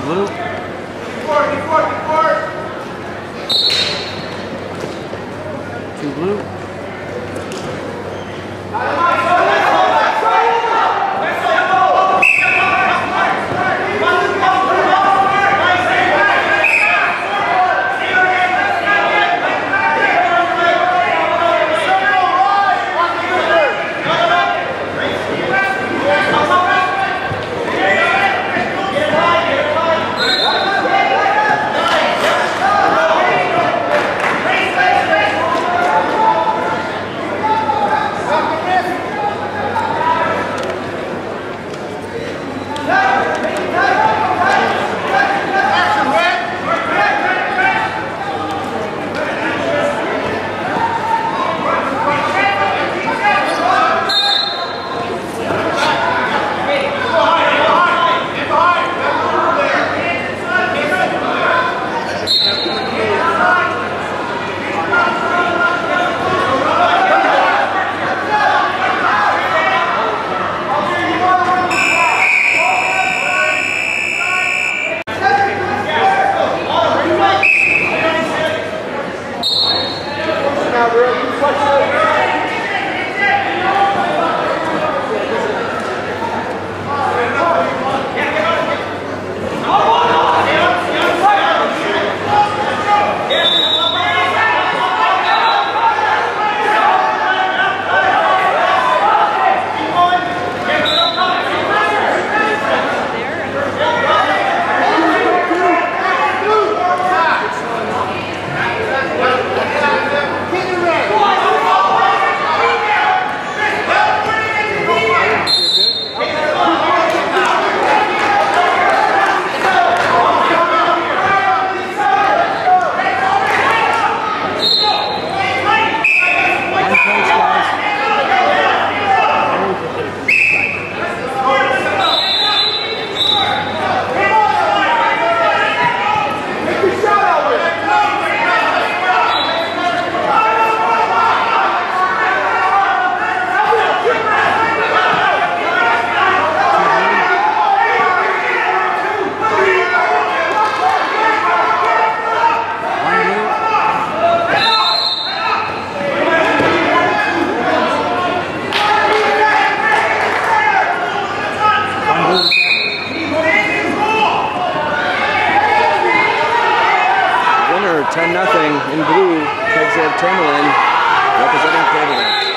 blue. Two blue. Nine 10-0 in blue, Kegshev Tamerlan representing Canada.